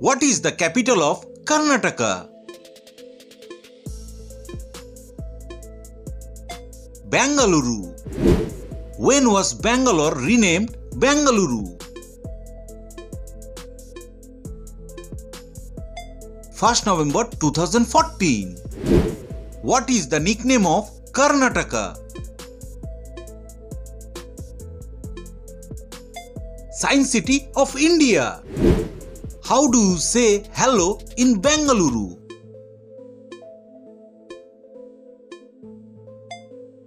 What is the capital of Karnataka? Bangalore. When was Bangalore renamed Bengaluru? 1st November 2014. What is the nickname of Karnataka? Science City of India. How do you say hello in Bengaluru?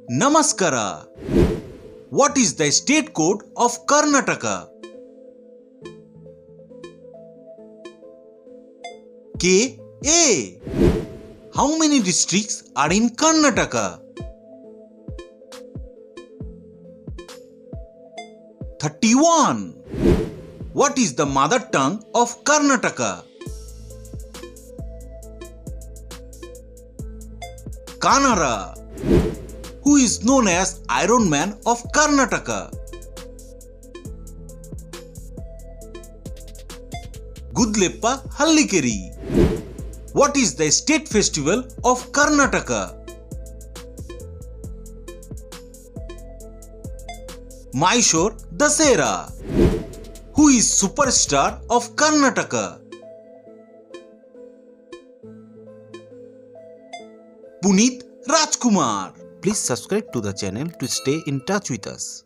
Namaskara. What is the state code of Karnataka? K A. How many districts are in Karnataka? 31. What is the mother tongue of Karnataka? Kannada. Who is known as Iron Man of Karnataka? Gudleppa Hallikeri. What is the state festival of Karnataka? Mysore Dasera. Who is superstar of Karnataka? Puneeth Rajkumar. Please subscribe to the channel to stay in touch with us.